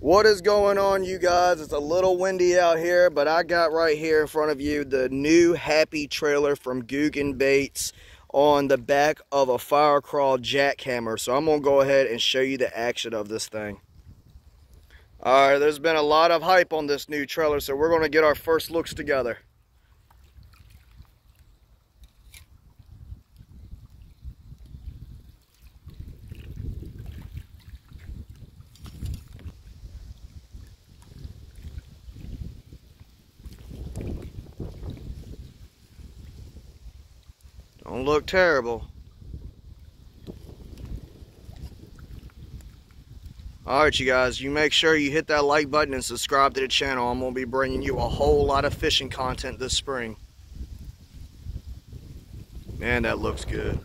What is going on you guys? It's a little windy out here, but I got right here in front of you the new Happy trailer from Googan Baits on the back of a fire crawl jackhammer. So I'm going to go ahead and show you the action of this thing. Alright, there's been a lot of hype on this new trailer, so we're going to get our first looks together. Don't look terrible. Alright you guys, you make sure you hit that like button and subscribe to the channel. I'm going to be bringing you a whole lot of fishing content this spring. Man, that looks good.